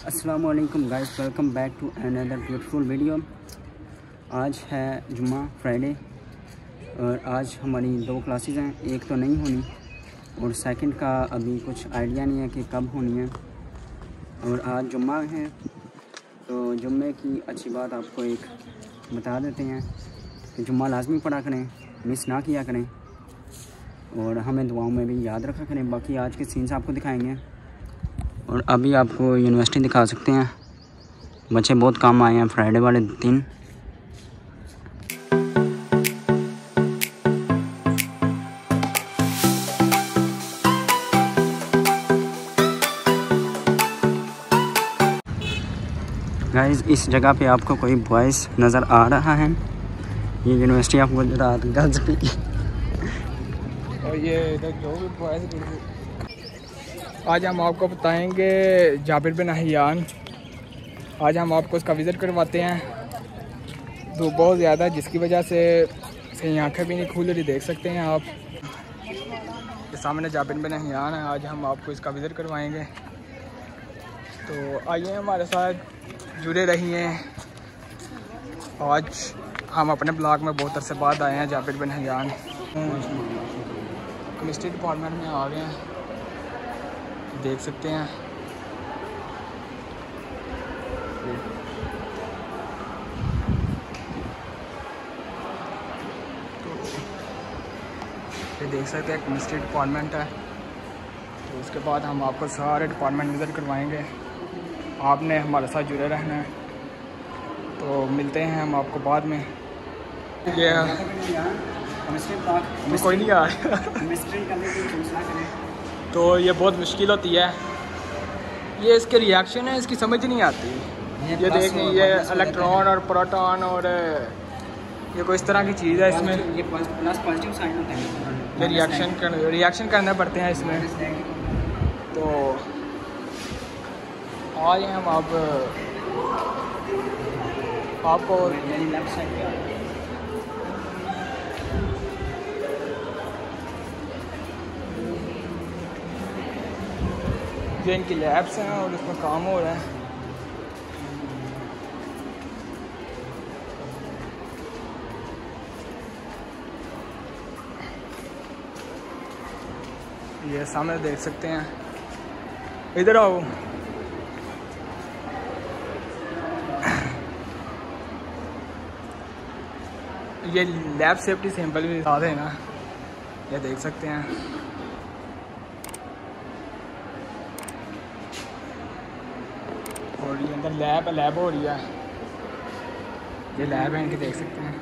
अस्सलाम वालेकुम guys welcome back to another beautiful video आज है जुम्मा फ्राइडे और आज हमारी दो क्लासेस हैं। एक तो नहीं होनी, और सेकंड का अभी कुछ आइडिया नहीं है कि कब होनी है। और आज जुम्मा है तो जुम्मे की अच्छी बात आपको एक बता देते हैं कि जुम्मा लाजमी पढ़ा करें मिस ना किया करें, और हमें दुआओं में भी याद रखा करें। बाकी आज के सीन्स आपको दिखाएँगे। और अभी आपको यूनिवर्सिटी दिखा सकते हैं। बच्चे बहुत काम आए हैं फ्राइडे वाले दिन। गाइस इस जगह पे आपको कोई बॉयज़ नज़र आ रहा है? ये यूनिवर्सिटी आपको गुजरात गर्ल्स की और ये जो भी बॉयज़ आज हम आपको बताएँगे जाबिर बिन अहियान। आज हम आपको उसका विज़िट करवाते हैं। धूप बहुत ज़्यादा जिसकी वजह से सही आँखें भी नहीं खुल रही, देख सकते हैं आप। सामने जाबिर बिन अहियान है। आज हम आपको इसका विज़िट करवाएँगे। तो आइए हमारे साथ जुड़े रहिए। आज हम अपने ब्लॉग में बहुत अरसे बाद आए हैं Jabir bin Hayyan chemistry department में आ गए हैं। देख सकते हैं तो ये देख सकते हैं केमिस्ट्री डिपार्टमेंट है। तो उसके बाद हम आपको सारे डिपार्टमेंट विज़िट करवाएँगे। आपने हमारे साथ जुड़े रहना है। तो मिलते हैं हम आपको बाद में। ये तो कोई नहीं आ तो ये बहुत मुश्किल होती है। ये इसके रिएक्शन है इसकी समझ नहीं आती। ये, ये देखें ये इलेक्ट्रॉन और प्रोटॉन और ये कोई इस तरह की चीज़ है इसमें। ये प्लस पॉजिटिव साइन होता है। ये रिएक्शन कर रिएक्शन करने पड़ते हैं इसमें। तो आए हम आप आपको ये इनकी लैब्स हैं और इसमें काम हो रहा है। ये सामने देख सकते हैं। इधर आओ। ये लैब सेफ्टी सैंपल भी दिखा दें ना। ये देख सकते हैं और ये अंदर लैब है लैब हो रही है। ये लैब है, इनकी देख सकते हैं।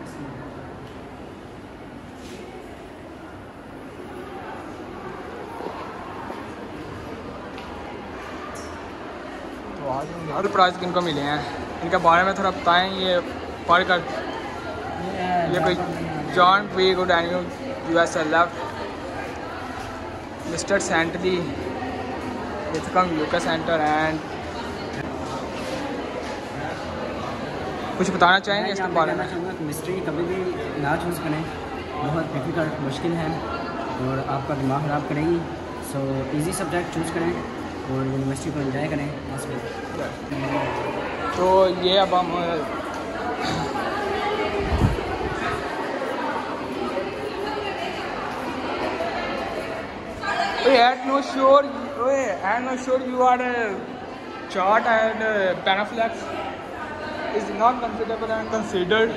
तो आज ज़्यादा प्राइज इनको मिले हैं। इनके बारे में थोड़ा बताएँ, ये पढ़ कर ये कोई जॉन वी गुड एनियो U S L F mister saintly इथकम यूका सेंटर एंड कुछ बताना चाहेंगे इसके बारे में? मिस्ट्री कभी भी ना चूज़ करें। बहुत डिफ़िकल्ट मुश्किल है और आपका दिमाग ख़राब करेगी। सो इजी सब्जेक्ट चूज़ करें और यूनिवर्सिटी को एंजॉय करें तो ये अब हम I'm not sure. I'm not sure you are a chart and Panaflex. Is not considerable and considered.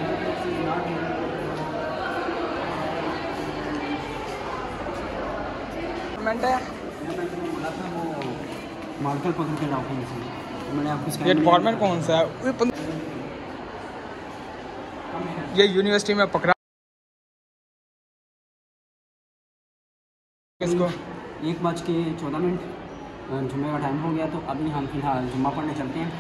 Marker पकड़ के लाओ कौन सा? मैंने आपको ये डिपार्टमेंट कौन सा है? ये यूनिवर्सिटी में पकड़ा। इसको। एक बज के चौदह मिनट जुम्मे का टाइम हो गया तो अभी हम फ़िलहाल जुम्मा पढ़ने चलते हैं।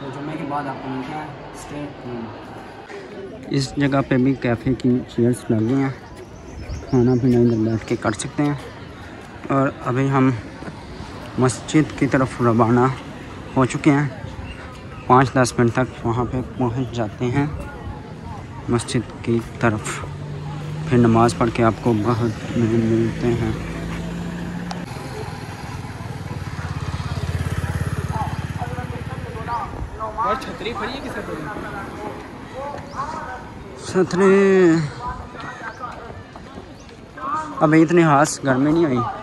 तो जुम्मे के बाद आपको मिलते हैं। स्टे इस जगह पे भी कैफ़े की चेयर्स लगी हैं। खाना पीना इधर बैठ के कर सकते हैं। और अभी हम मस्जिद की तरफ़ रवाना हो चुके हैं। पाँच दस मिनट तक वहाँ पे पहुँच जाते हैं। मस्जिद की तरफ़। फिर नमाज़ पढ़ के आपको बहुत मिलते हैं। छतरी अभी इतनी हास घर में नहीं आई।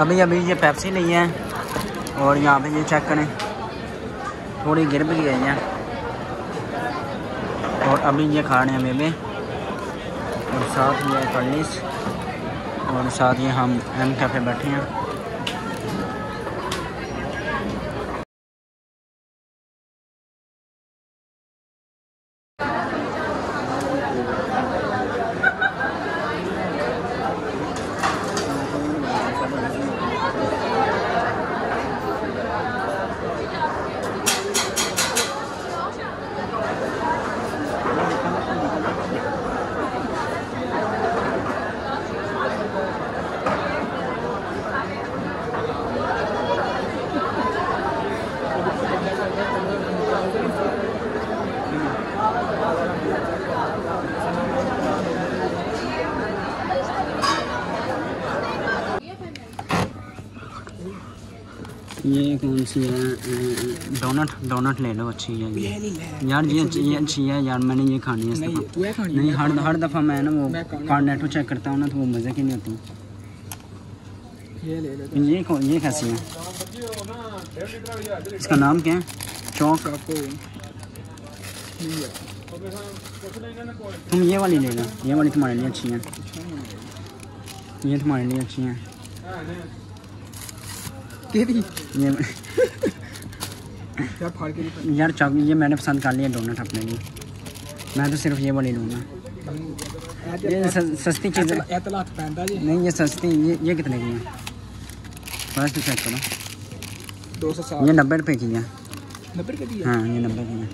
अभी अभी ये पैप्सी नहीं है। और यहाँ पे ये चेक करें। थोड़ी गिर भी गई है। और अभी ये खा रहे हैं मेवे और साथ ये कलिस और साथ ये हम एम कैफ़े बैठे हैं ये कौन सी है डोनट डोनट ले लो अच्छी है ये। यार ये ये अच्छी है यार मैंने ये खानी है इस नहीं दफ़ा खानी नहीं हर हर दफ़ा मैं ना वो खाना- कार्नेटो चेक करता हूँ ना तो वो मज़े की नहीं होती ये ले ले। ये कैसी है? इसका नाम क्या है? चौक? तुम ये वाली ले लो ये वाली तुम्हारे लिए अच्छी है। ये तुम्हारे लिए अच्छी है। तेरी ये यार फाड़ के नहीं यार चौक ये मैंने पसंद कर लिया डोनट अपने लिए। मैं तो सिर्फ़ ये वाली लूँगा। ये सस्ती चीज़ है एतलात पैंदा जी। नहीं ये सस्ती ये ये कितने की है? फ़र्स्ट चेक करो। दो सौ साठ। ये नब्बे की है। रुपये की है? हाँ ये नब्बे की है।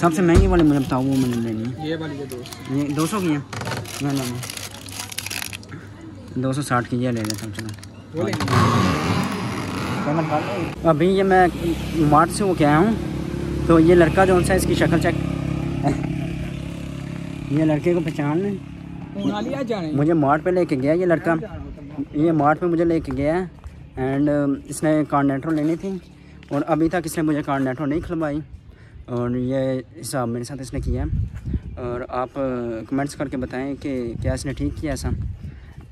सबसे महँगी वाली मुझे बताओ वो मैंने लेनी है ये वाली दो ये दो सौ की है? ये लेना दो सौ साठ की ये ले लेता हूँ चलो। अभी ये मैं मार्ट से वो क्या आया हूँ तो ये लड़का जो सा इसकी शक्ल चेक ये लड़के को पहचान लें। मुझे मार्ट पे लेके गया ये लड़का। ये मार्ट पे मुझे लेके गया है एंड इसने कार्नेटो लेनी थी और अभी तक इसने मुझे कार्नेटो नहीं खिलवाई और ये हिसाब मेरे साथ इसने किया और आप कमेंट्स करके बताएँ कि क्या इसने ठीक किया ऐसा।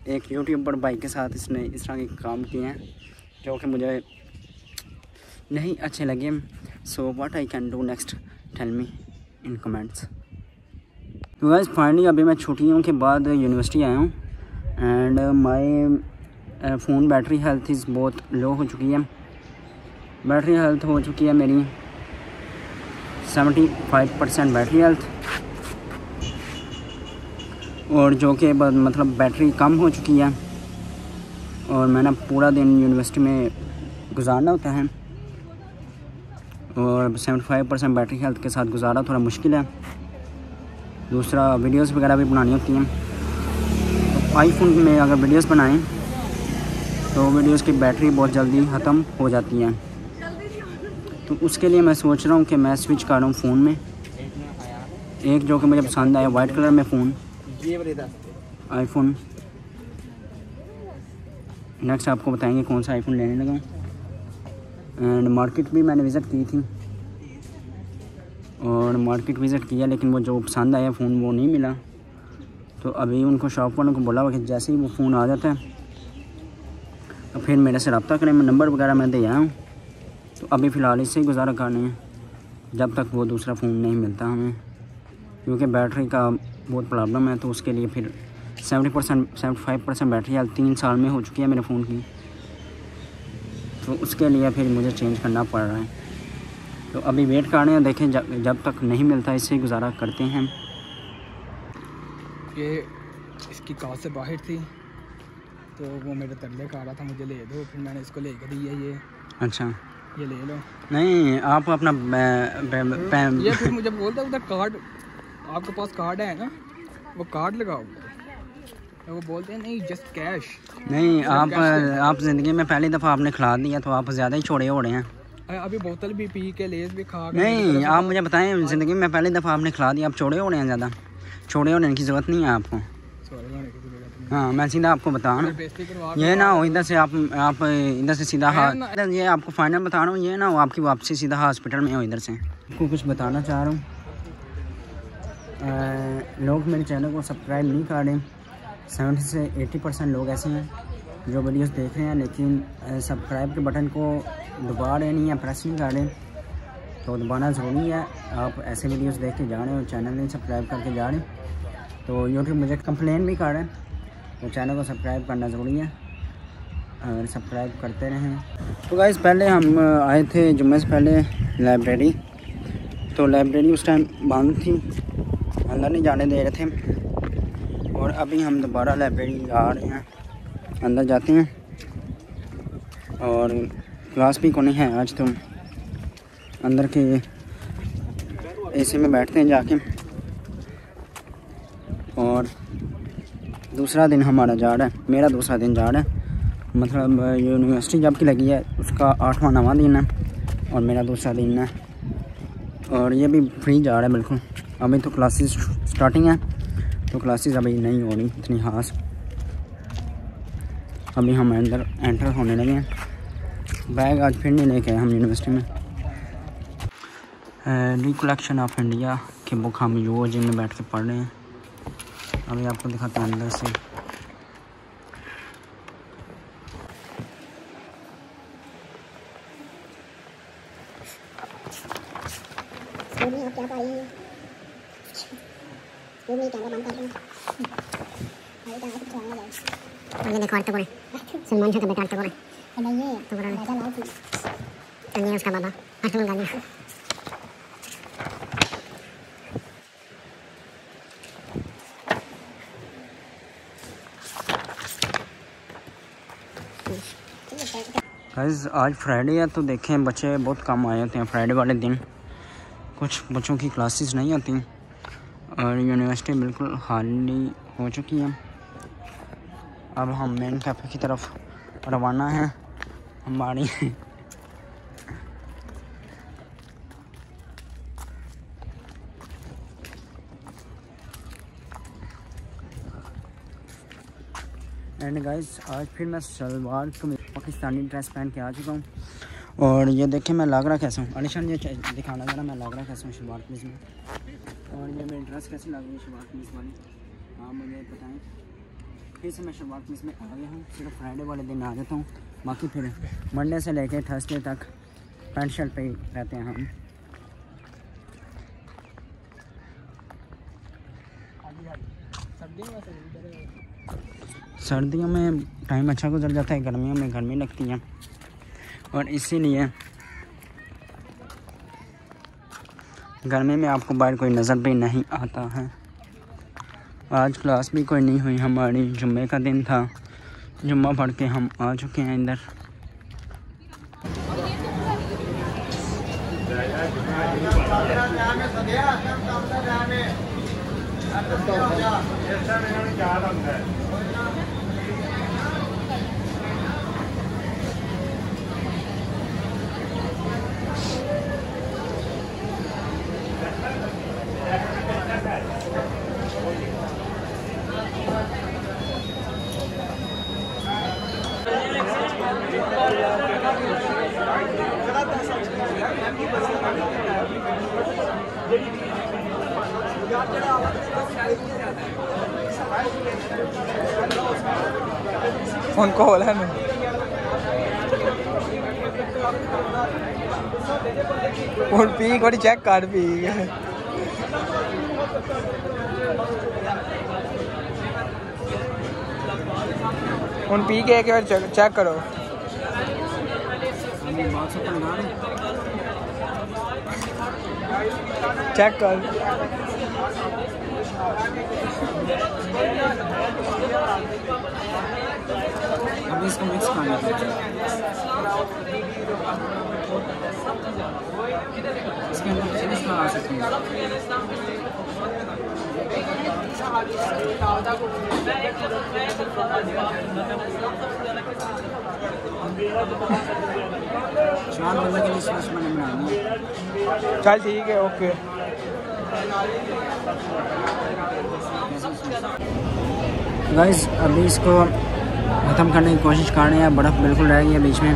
एक यूट्यूबर बाइक के साथ इसने इस तरह के काम किए हैं। जो कि मुझे नहीं अच्छे लगे। So what I can do next tell me in comments तो फाइनली अभी मैं छुट्टियों के बाद यूनिवर्सिटी आया हूँ। And my phone battery health is बहुत लो हो चुकी है। बैटरी हेल्थ हो चुकी है मेरी। 75 परसेंट बैटरी हेल्थ और जो कि मतलब बैटरी कम हो चुकी है। और मैंने पूरा दिन यूनिवर्सिटी में गुजारना होता है। और 75 परसेंट बैटरी हेल्थ के साथ गुजारा थोड़ा मुश्किल है। दूसरा वीडियोस वगैरह भी बनानी होती हैं। तो आईफोन में अगर वीडियोस बनाएँ तो वीडियोस की बैटरी बहुत जल्दी ख़त्म हो जाती है। तो उसके लिए मैं सोच रहा हूँ कि मैं स्विच कर रहा हूँ फ़ोन में। एक जो कि मुझे पसंद आया वाइट कलर में फ़ोन आईफोन नेक्स्ट आपको बताएँगे कौन सा आईफोन लेने लगा एंड मार्केट भी मैंने विज़िट की थी। और मार्केट विज़िट किया, लेकिन वो जो पसंद आया फ़ोन वो नहीं मिला। तो अभी उनको शॉप वालों को बोला कि जैसे ही वो फ़ोन आ जाता है तो फिर मेरे से रबता करें। मैं नंबर वगैरह मैं दे आया हूँ। तो अभी फ़िलहाल इससे ही गुजारा करने हैं। जब तक वो दूसरा फ़ोन नहीं मिलता हमें। क्योंकि बैटरी का बहुत प्रॉब्लम है तो उसके लिए फिर seventy percent seventy five percent battery हाल तीन साल में हो चुकी है मेरे फ़ोन की। तो उसके लिए फिर मुझे चेंज करना पड़ रहा है। तो अभी वेट कर रहे हैं देखें जब जब तक नहीं मिलता इससे गुजारा करते हैं। ये इसकी कार से बाहर थी तो वो मेरे तरले आ रहा था मुझे ले दो फिर मैंने इसको ले कर है ये। अच्छा। ये ले लो। नहीं आप अपना ये फिर मुझे बोलता उधर कार्ड आपके पास कार्ड है ना? वो कार्ड लगाओ। वो बोलते हैं नहीं जस्ट कैश नहीं आप आप ज़िंदगी में पहली दफ़ा आपने खिला दिया तो आप ज़्यादा ही छोड़े हो रहे हैं। अभी बोतल भी पी के लेस भी खा नहीं आप मुझे बताएँ ज़िंदगी में पहली दफ़ा आपने खिला दिया आप छोड़े हो रहे हैं ज़्यादा? छोड़े होने की ज़रूरत नहीं है आपको? हाँ मैं सीधा आपको बता रहा हूँ। ये ना हो इधर से आप आप इधर से सीधा हाथ ये आपको फाइनल बता रहा हूँ ये ना हो आपकी वापसी सीधा हॉस्पिटल में हो इधर से। आपको कुछ बताना चाह रहा हूँ। लोग मेरे चैनल को सब्सक्राइब नहीं कर रहे। सेवेंटी से एटी परसेंट लोग ऐसे हैं जो वीडियोस देख रहे हैं, लेकिन सब्सक्राइब के बटन को दबा रहे नहीं है प्रेस नहीं कर रहे। तो दबाना ज़रूरी है। आप ऐसे वीडियोस देख के जा रहे हो चैनल नहीं सब्सक्राइब करके जा रहे हैं तो यूट्यूब मुझे कंप्लेन भी कर रहे हैं। तो चैनल को सब्सक्राइब करना ज़रूरी है। और सब्सक्राइब करते रहें। तो गाइज़ पहले हम आए थे जुम्मे से पहले लाइब्रेरी तो लाइब्रेरी उस टाइम बंद थी। अंदर नहीं जाने दे रहे थे। और अभी हम दोबारा लाइब्रेरी आ रहे हैं। अंदर जाते हैं। और क्लास भी कौन है आज तो। अंदर के एसी में बैठते हैं जाके। और दूसरा दिन हमारा जा रहा है। मेरा दूसरा दिन जा रहा है। मतलब यूनिवर्सिटी जब की लगी है, उसका आठवां, नवा दिन है। और मेरा दूसरा दिन है। और ये भी फ्री जा रहा है, बिल्कुल। अभी तो क्लासेस स्टार्टिंग है। तो क्लासेस अभी नहीं हो रही इतनी खास। अभी हम अंदर एंटर होने लगे हैं। बैग आज फिर नहीं लेके आए हम यूनिवर्सिटी में। रिकलेक्शन ऑफ़ इंडिया की बुक हम यू जी में बैठ के पढ़ रहे हैं। अभी आपको दिखाते हैं अंदर से। ये देखो बोले सलमान खान का बेटा आटे बोले ये तो बड़ा ये उसका बाबा असल गाली गाइस आज फ्राइडे है तो देखें, बच्चे बहुत कम आए होते हैं फ्राइडे वाले दिन। कुछ बच्चों की क्लासेस नहीं आती। और यूनिवर्सिटी बिल्कुल खाली हो चुकी है। अब हम मेन कैफ़े की तरफ़ रवाना है। हमारी एंड गाइस आज फिर मैं सलवार कमीज पाकिस्तानी ड्रेस पहन के आ चुका हूँ। और ये देखें मैं लाग रहा कैसा हूँ। अनिशान, ये दिखाना जरा, मैं लाग रहा कैसा हूँ शलवार कमीज़ में। और ये मेरी ड्रेस कैसे लग रही है शलवार कमीज़ वाली हाँ मुझे बताएँ। फिर से मैं शलवार कमीज़ में आ गया हूँ। सिर्फ़ फ्राइडे वाले दिन आ जाता हूँ। बाकी फिर मंडे से लेके थर्सडे तक पैंट शर्ट पे ही रहते हैं हम। सर्दियों में टाइम अच्छा गुजर जाता है, गर्मियों में गर्मी लगती है। और इसीलिए गर्मी में आपको बाहर कोई नज़र भी नहीं आता है। आज क्लास भी कोई नहीं हुई, हमारी जुम्मे का दिन था। जुम्मा पढ़ के हम आ चुके हैं इधर। फ़ोन कॉल है ना और पी कोड़ी चेक कर पी। उन पी के एक बार चेक करो। चेक कर। इसको मिक्स लेते हैं इसके अंदर चिलीज लगा सकते हैं चार बंदे के लिए स्पेस मैंने बनानी है चल ठीक है ओके। गाइस अभी इसको ख़त्म करने की कोशिश कर रहे हैं बर्फ़ बिल्कुल रह गई है बीच में।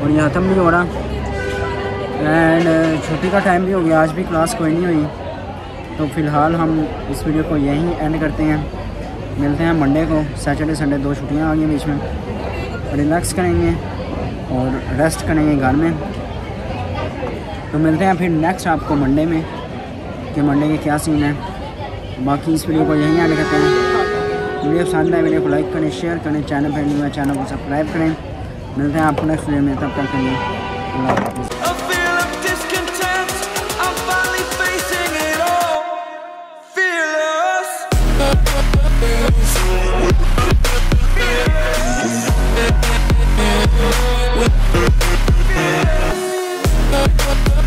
और ये ख़त्म नहीं हो रहा। एंड छुट्टी का टाइम भी हो गया, आज भी क्लास कोई नहीं हुई। तो फ़िलहाल हम इस वीडियो को यहीं एंड करते हैं। मिलते हैं मंडे को सैटरडे संडे दो छुट्टियाँ आ गई बीच में। रिलैक्स करेंगे और रेस्ट करेंगे घर में। तो मिलते हैं फिर नेक्स्ट आपको मंडे में, कि मंडे के क्या सीन है। बाकी इस वीडियो को यहीं एंड करते हैं। वीडियो पसंद आए, वीडियो को लाइक करें शेयर करें चैनल पर न्यू चैनल को सब्सक्राइब करें। मिलते हैं आपको नेक्स्ट वीडियो में, तब तक के लिए अल्लाह हाफिज़।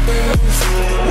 Yeah.